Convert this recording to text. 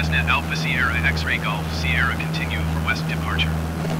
Cessna Alpha Sierra X-Ray Golf Sierra continue for west departure.